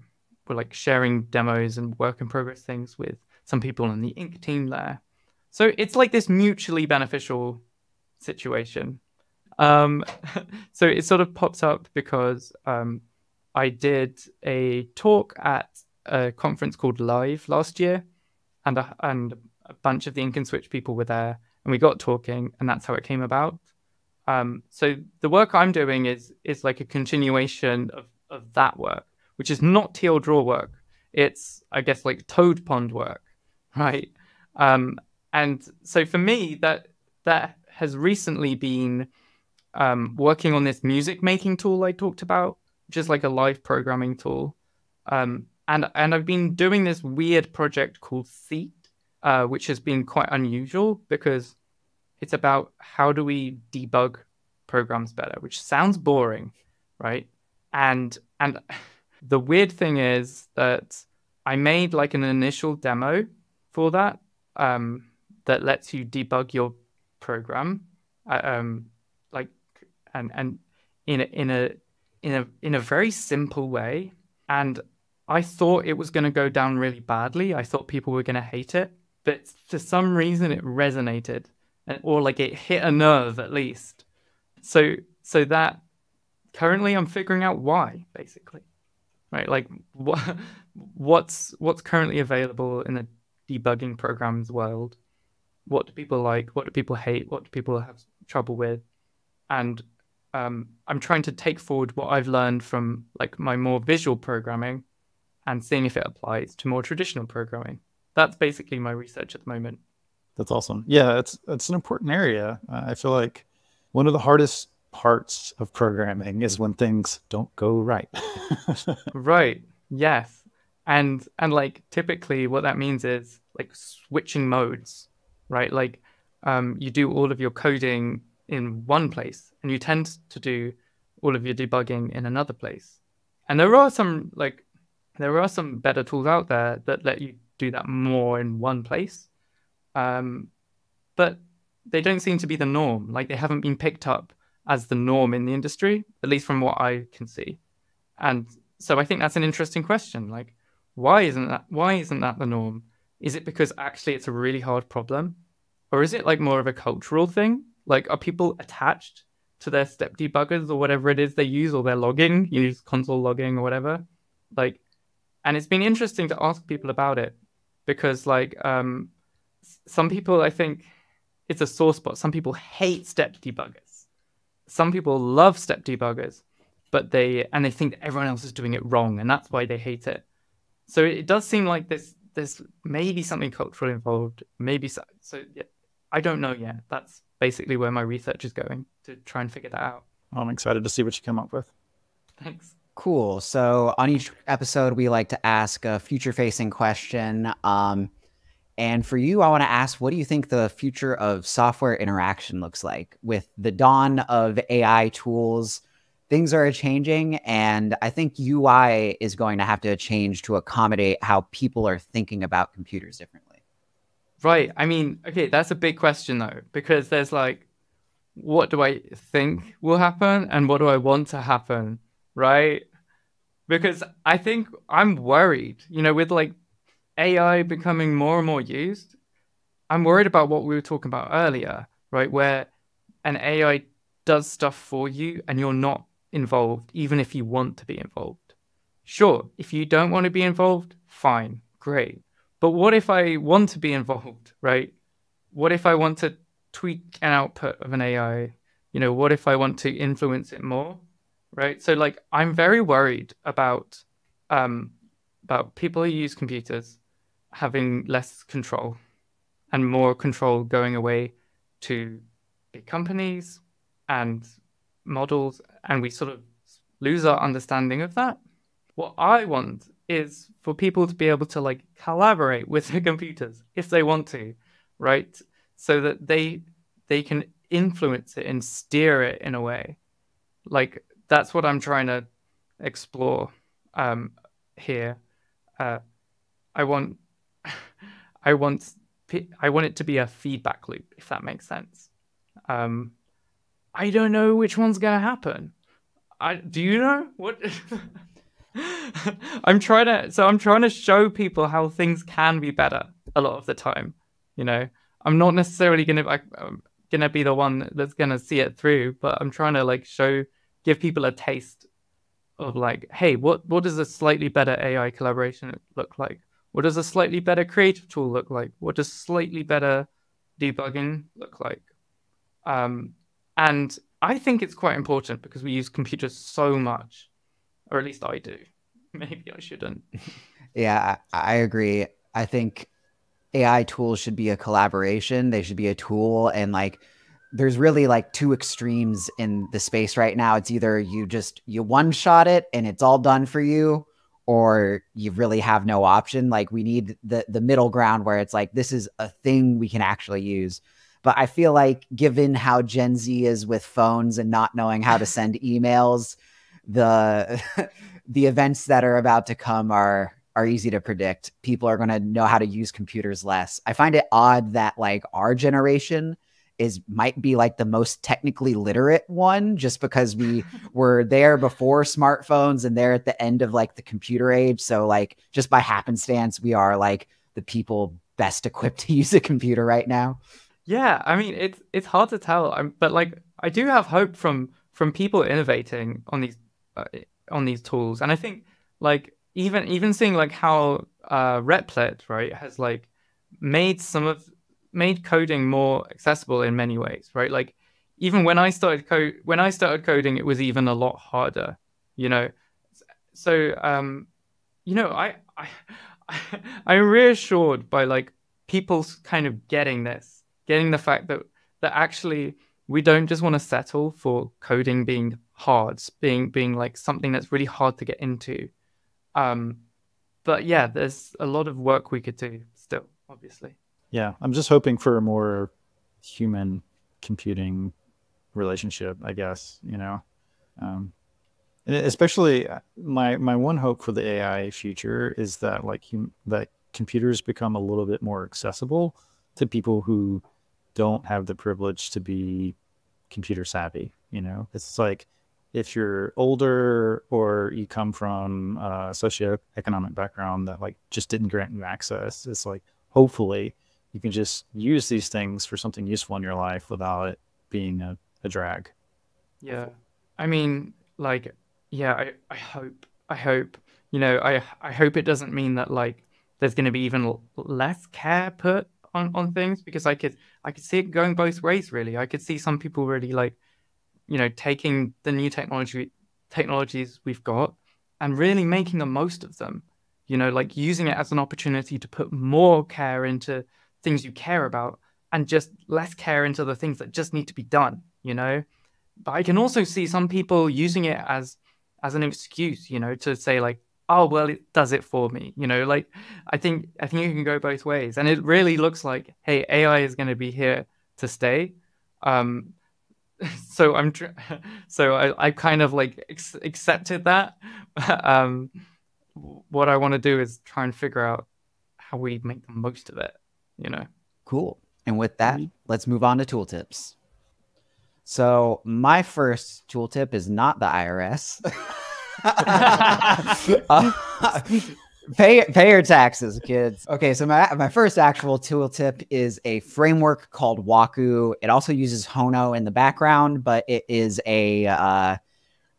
were like sharing demos and work in progress things with some people on the Ink team there. So it's like this mutually beneficial situation. Um, (laughs) so it sort of pops up because um, I did a talk at a conference called Live last year, and a, and a bunch of the Ink and Switch people were there, and we got talking, and that's how it came about. Um, so the work I'm doing is is like a continuation of, of that work, which is not TLDraw work. It's I guess like TodePond work, (laughs) right? Um, and so for me, that that has recently been um, working on this music making tool I talked about, is like a live programming tool. Um, and and I've been doing this weird project called Seat, uh, which has been quite unusual because it's about how do we debug programs better, which sounds boring, right? And and (laughs) the weird thing is that I made like an initial demo for that um, that lets you debug your program, uh, um, like and and in a, in a in a in a very simple way. And I thought it was going to go down really badly. I thought people were going to hate it, but for some reason it resonated and, or like it hit a nerve at least. So so that currently I'm figuring out why basically, right? Like (laughs) what what's what's currently available in the debugging programs world. What do people like? What do people hate? What do people have trouble with? And um, I'm trying to take forward what I've learned from like my more visual programming and seeing if it applies to more traditional programming. That's basically my research at the moment. That's awesome. Yeah, it's it's an important area. Uh, I feel like one of the hardest parts of programming is when things don't go right. (laughs) right. Yes. And and like typically what that means is like switching modes, right? Like um, you do all of your coding in one place and you tend to do all of your debugging in another place. And there are some like there are some better tools out there that let you do that more in one place. Um, but they don't seem to be the norm. Like they haven't been picked up as the norm in the industry, at least from what I can see. And so I think that's an interesting question. Like, why isn't that? Why isn't that the norm? Is it because actually it's a really hard problem, or is it like more of a cultural thing? Like, are people attached to their step debuggers or whatever it is they use, or their logging, you use console logging or whatever? Like, and it's been interesting to ask people about it because, like, um, some people I think it's a sore spot. Some people hate step debuggers. Some people love step debuggers, but they and they think that everyone else is doing it wrong, and that's why they hate it. So it does seem like there's there's maybe something cultural involved. Maybe so. So yeah, I don't know yet. That's basically where my research is going to try and figure that out. I'm excited to see what you come up with. Thanks. Cool. So on each episode, we like to ask a future-facing question. Um, and for you, I want to ask what do you think the future of software interaction looks like with the dawn of AI tools? Things are changing, and I think UI is going to have to change to accommodate how people are thinking about computers differently. Right. I mean, okay, that's a big question though, because there's like, what do I think will happen and what do I want to happen? Right. Because I think I'm worried, you know, with like AI becoming more and more used, I'm worried about what we were talking about earlier, right? Where an AI does stuff for you and you're not involved, even if you want to be involved. Sure, if you don't want to be involved, fine, great. But what if I want to be involved, right? What if I want to tweak an output of an AI? You know, what if I want to influence it more, right? So, like, I'm very worried about um, about people who use computers having less control and more control going away to big companies and models and we sort of lose our understanding of that What I want is for people to be able to like collaborate with the computers if they want to, right? So that they they can influence it and steer it in a way. Like that's what I'm trying to explore um, here. Uh, I want (laughs) I want I want it to be a feedback loop, if that makes sense. Um, I don't know which one's gonna happen. I do you know what? (laughs) I'm trying to so I'm trying to show people how things can be better a lot of the time. You know, I'm not necessarily gonna I'm gonna be the one that's gonna see it through, but I'm trying to like show give people a taste of like, hey, what what does a slightly better AI collaboration look like? What does a slightly better creative tool look like? What does slightly better debugging look like? Um, and I think it's quite important because we use computers so much, or at least I do. (laughs) Maybe I shouldn't. yeah, I agree. I think AI tools should be a collaboration. They should be a tool and like there's really like two extremes in the space right now. It's either you just you one shot it and it's all done for you or you really have no option. Like we need the the middle ground where it's like this is a thing we can actually use. But I feel like given how Gen Z is with phones and not knowing how to send emails, the (laughs) the events that are about to come are are easy to predict. People are going to know how to use computers less. I find it odd that like our generation is might be like the most technically literate one just because we (laughs) were there before smartphones and they're at the end of like the computer age so like just by happenstance we are like the people best equipped to (laughs) use a computer right now yeah i mean it's it's hard to tell I'm, but like i do have hope from from people innovating on these uh, on these tools and i think like even even seeing like how uh replit right has like made some of made coding more accessible in many ways, right? Like even when I started code when I started coding, it was even a lot harder, you know. So um, you know, I I (laughs) I'm reassured by like people kind of getting this, getting the fact that that actually we don't just want to settle for coding being hard, being being like something that's really hard to get into. Um, but yeah, there's a lot of work we could do still, obviously. Yeah, I'm just hoping for a more human computing relationship, I guess, you know. Um, and especially uh, my my one hope for the AI future is that like hum- that computers become a little bit more accessible to people who don't have the privilege to be computer savvy, you know. It's like if you're older or you come from a socioeconomic background that like just didn't grant you access, it's like hopefully you can just use these things for something useful in your life without it being a, a drag. Yeah. I mean, like, yeah, I, I hope, I hope, you know, I, I hope it doesn't mean that like there's going to be even less care put on, on things because I could, I could see it going both ways really. I could see some people really like, you know, taking the new technology, technologies we've got and really making the most of them, you know, like using it as an opportunity to put more care into things you care about and just less care into the things that just need to be done, you know? But I can also see some people using it as as an excuse, you know, to say like, oh well it does it for me. You know, like I think I think it can go both ways. And it really looks like, hey, AI is gonna be here to stay. Um (laughs) so I'm tr- (laughs) so I, I kind of like ex- accepted that. (laughs) um what I want to do is try and figure out how we make the most of it you know. Cool. And with that, let's move on to tooltips. So my first tooltip is not the IRS. uh, pay pay your taxes, kids. Okay, so my my first actual tool tip is a framework called Waku. It also uses Hono in the background, but it is a uh,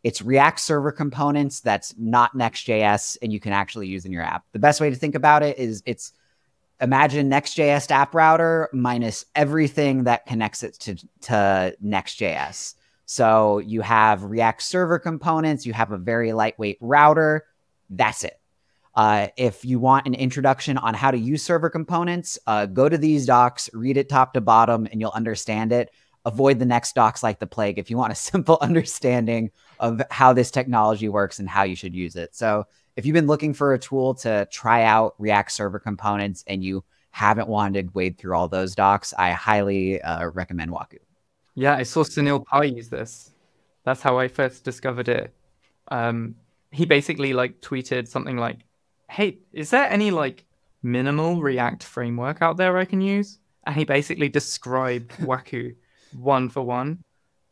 it's React server components that's not Next.js, and you can actually use in your app. The best way to think about it is it's imagine Next.js app router minus everything that connects it to, to Next.js. So you have React server components, you have a very lightweight router. That's it. Uh, if you want an introduction on how to use server components, uh, go to these docs, read it top to bottom, and you'll understand it. Avoid the next docs like the plague if you want a (laughs) simple understanding of how this technology works and how you should use it. So if you've been looking for a tool to try out React server components and you haven't wanted to wade through all those docs, I highly uh, recommend Waku. Yeah, I saw Sunil Pai use this. That's how I first discovered it. Um, he basically like tweeted something like, "Hey, is there any like minimal React framework out there I can use?" And he basically described (laughs) Waku one for one.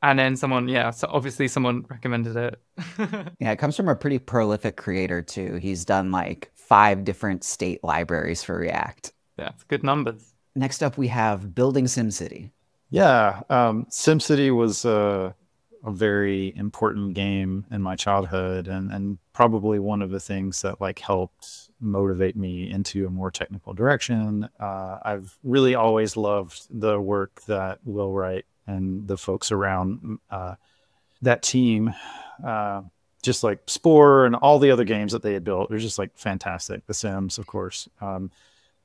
And then someone, yeah, so obviously someone recommended it. (laughs) yeah, it comes from a pretty prolific creator too. He's done like five different state libraries for React. Yeah, it's good numbers. Next up, we have Building SimCity. Yeah, um, SimCity was a, a very important game in my childhood, and and probably one of the things that like helped motivate me into a more technical direction. Uh, I've really always loved the work that Will Wright and the folks around uh, that team. Uh, just like Spore and all the other games that they had built, they're just like fantastic. The Sims, of course. Um,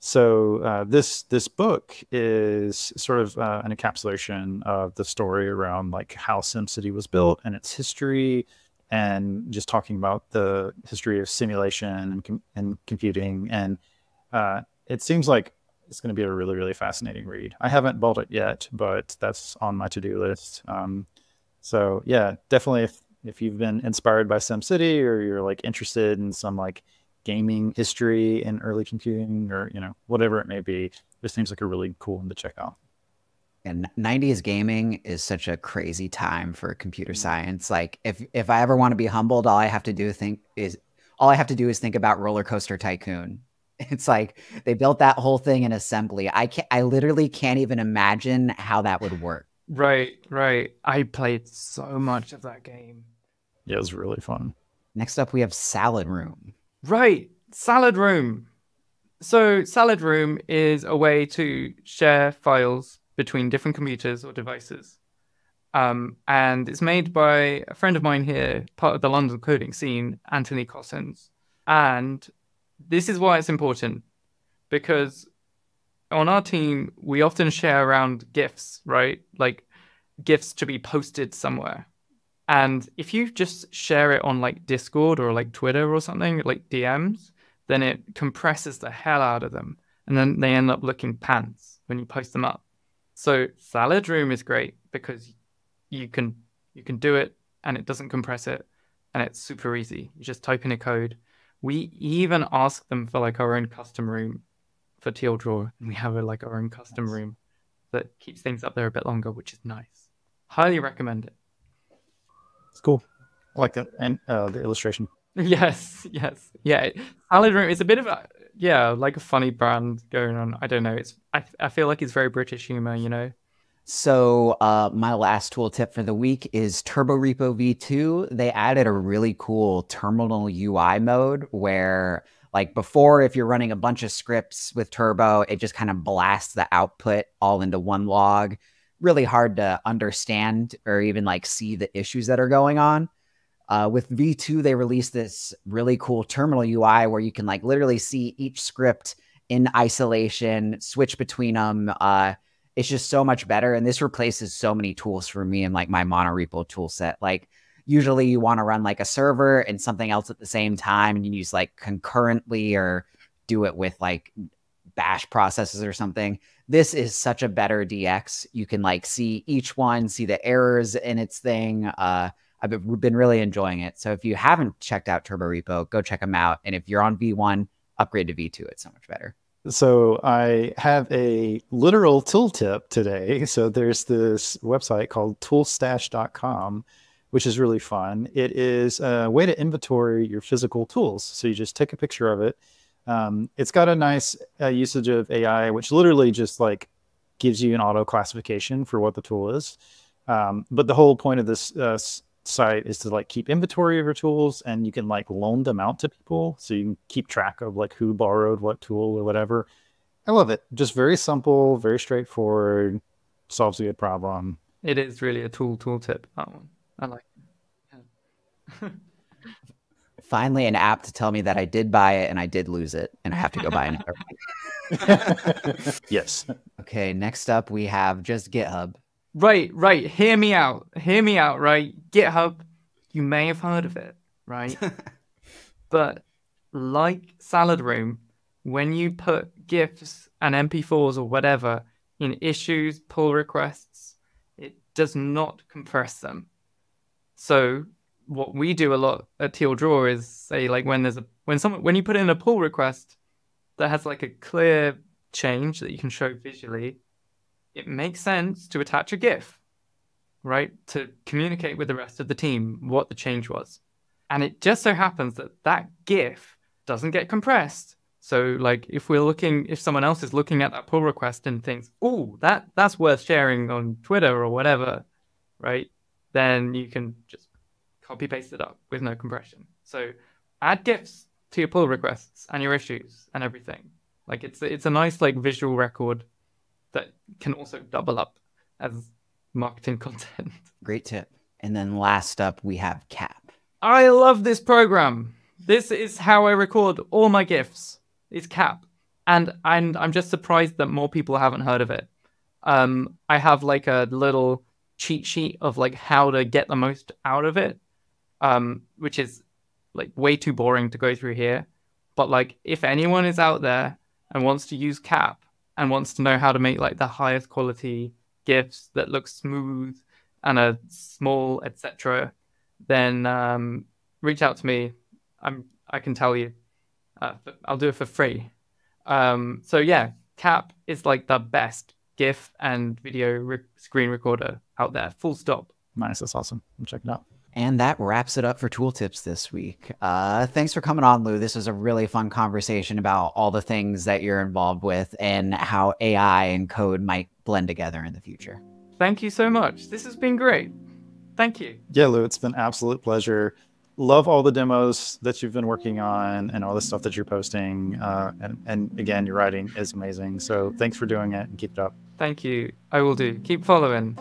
so uh, this this book is sort of uh, an encapsulation of the story around like how SimCity was built and its history, and just talking about the history of simulation and, com- and computing. And uh, it seems like it's going to be a really really fascinating read. I haven't bought it yet, but that's on my to do list. Um, so yeah, definitely if if you've been inspired by SimCity or you're like interested in some like gaming history in early computing or you know whatever it may be this seems like a really cool one to check out. And 90s gaming is such a crazy time for computer mm-hmm. science. Like if if i ever want to be humbled all i have to do think is all i have to do is think about roller coaster tycoon. (laughs) It's like they built that whole thing in assembly. I can't i literally can't even imagine how that would work. Right right. I played so much of that game. Yeah it was really fun. Next up we have salad room Right, Salad Room. So, Salad Room is a way to share files between different computers or devices. Um, and it's made by a friend of mine here, part of the London coding scene, Anthony Cossins. And this is why it's important because on our team, we often share around GIFs, right? Like GIFs to be posted somewhere. And if you just share it on like Discord or like Twitter or something, like DMs, then it compresses the hell out of them. And then they end up looking pants when you post them up. So Salad Room is great because you can you can do it and it doesn't compress it and it's super easy. You just type in a code. We even ask them for like our own custom room for TLDraw. And we have a, like our own custom room that keeps things up there a bit longer, which is nice. Highly recommend it. It's cool. I like that and uh, the illustration. (laughs) Yes, yes, yeah. Salad Room is a bit of a yeah, like a funny brand going on. I don't know. It's I I feel like it's very British humor, you know. So uh, my last tool tip for the week is Turborepo V2. They added a really cool terminal UI mode where like before if you're running a bunch of scripts with Turbo, it just kind of blasts the output all into one log really hard to understand or even like see the issues that are going on. Uh, with V2, they released this really cool terminal UI where you can like literally see each script in isolation, switch between them. Uh, it's just so much better. And this replaces so many tools for me in like my monorepo tool set. Like usually you want to run like a server and something else at the same time and you use like concurrently or do it with like bash processes or something this is such a better DX. You can like see each one, see the errors in its thing. Uh, I've been really enjoying it. So if you haven't checked out Turborepo, go check them out. And if you're on V1, upgrade to V2. It's so much better. So I have a literal tool tip today. So there's this website called toolstash.com, which is really fun. It is a way to inventory your physical tools. So you just take a picture of it um, it's got a nice uh, usage of AI, which literally just like gives you an auto classification for what the tool is. Um, but the whole point of this uh, site is to like keep inventory of your tools and you can like loan them out to people so you can keep track of like who borrowed what tool or whatever. I love it. Just very simple, very straightforward, solves a good problem. It is really a tool tooltip. That one. I like it. Yeah. (laughs) finally an app to tell me that I did buy it and I did lose it and I have to go buy another (laughs) yes. Okay, next up we have just GitHub. Right, right. Hear me out. Hear me out, right? GitHub, you may have heard of it, right? (laughs) but like Salad Room, when you put GIFs and MP4s or whatever in issues, pull requests, it does not compress them. So what we do a lot at TLDraw is say like when there's a when someone when you put in a pull request that has like a clear change that you can show visually, it makes sense to attach a GIF, right? To communicate with the rest of the team what the change was. And it just so happens that that GIF doesn't get compressed. So like if we're looking, if someone else is looking at that pull request and thinks, oh, that that's worth sharing on Twitter or whatever, right? Then you can just copy paste it up with no compression. So add GIFs to your pull requests and your issues and everything. Like it's it's a nice like visual record that can also double up as marketing (laughs) content. Great tip. And then last up we have Kap. I love this program. This is how I record all my GIFs. It's Kap. And and I'm just surprised that more people haven't heard of it. Um I have like a little cheat sheet of like how to get the most out of it. Um which is like way too boring to go through here. But like if anyone is out there and wants to use Kap and wants to know how to make like the highest quality GIFs that look smooth and are small, etc., then um, reach out to me. I'm I can tell you. Uh, I'll do it for free. Um, so yeah, Kap is like the best GIF and video re- screen recorder out there. Full stop. Nice. That's awesome. I'm checking out. And that wraps it up for tooltips this week. Uh, thanks for coming on, Lu. This was a really fun conversation about all the things that you're involved with and how AI and code might blend together in the future. Thank you so much. This has been great. Thank you. Yeah, Lu, it's been absolute pleasure. Love all the demos that you've been working on and all the stuff that you're posting. Uh, and, and again, your writing is amazing. So thanks for doing it and keep it up. Thank you. I will do. Keep following.